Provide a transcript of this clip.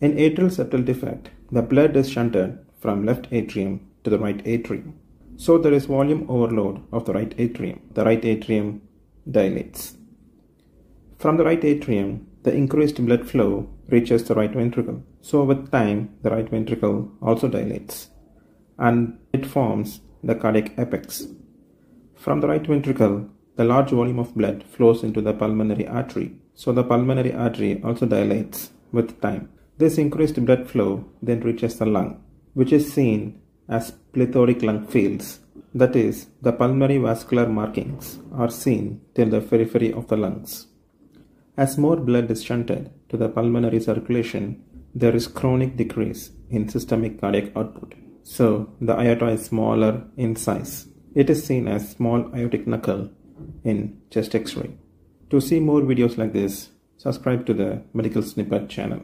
In atrial septal defect, the blood is shunted from left atrium to the right atrium. So there is volume overload of the right atrium. The right atrium dilates. From the right atrium, the increased blood flow reaches the right ventricle. So with time, the right ventricle also dilates and it forms the cardiac apex. From the right ventricle, the large volume of blood flows into the pulmonary artery. So the pulmonary artery also dilates with time. This increased blood flow then reaches the lung, which is seen as plethoric lung fields. That is, the pulmonary vascular markings are seen till the periphery of the lungs. As more blood is shunted to the pulmonary circulation, there is chronic decrease in systemic cardiac output. So the aorta is smaller in size. It is seen as small aortic knuckle in chest x-ray. To see more videos like this, subscribe to the Medical Snippet channel.